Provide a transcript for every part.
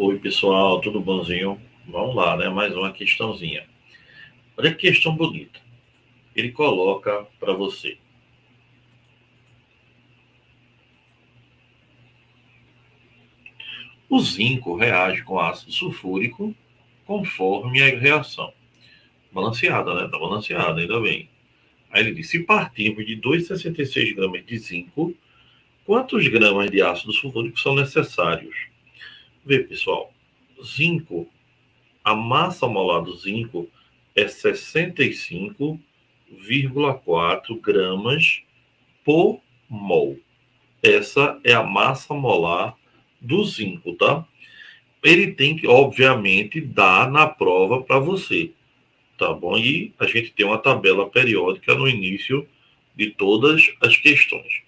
Oi, pessoal, tudo bonzinho? Vamos lá, né? Mais uma questãozinha. Olha que questão bonita. Ele coloca para você. O zinco reage com ácido sulfúrico conforme a reação. Balanceada, né? Tá balanceada, ainda bem. Aí ele diz: se partirmos de 2,66 gramas de zinco, quantos gramas de ácido sulfúrico são necessários? Vê, pessoal, zinco, a massa molar do zinco é 65,4 gramas por mol. Essa é a massa molar do zinco, tá? Ele tem que, obviamente, dar na prova para você, tá bom? E a gente tem uma tabela periódica no início de todas as questões.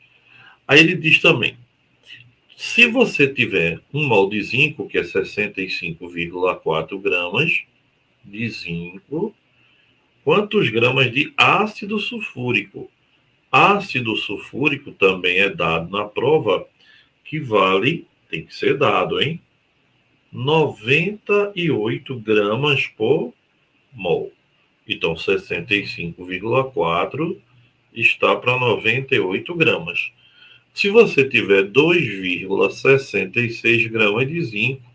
Aí ele diz também: se você tiver um mol de zinco, que é 65,4 gramas de zinco, quantos gramas de ácido sulfúrico? Ácido sulfúrico também é dado na prova, que vale tem que ser dado, hein? 98 gramas por mol. Então, 65,4 está para 98 gramas. Se você tiver 2,66 gramas de zinco,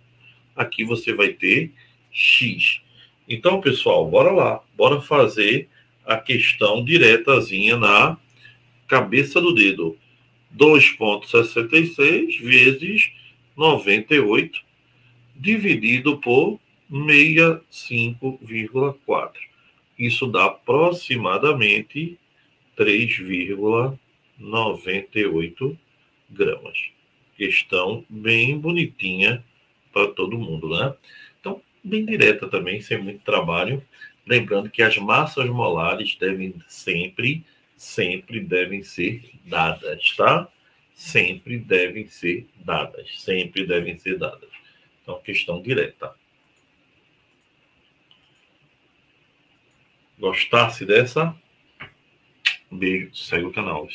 aqui você vai ter X. Então, pessoal, bora lá. Bora fazer a questão diretazinha na cabeça do dedo. 2,66 vezes 98 dividido por 65,4. Isso dá aproximadamente 3,98 gramas. Questão bem bonitinha para todo mundo, né? Então, bem direta também, sem muito trabalho. Lembrando que as massas molares devem sempre, sempre devem ser dadas, tá? sempre devem ser dadas, sempre devem ser dadas. Então, questão direta. Gostasse dessa? Um beijo, segue o canal.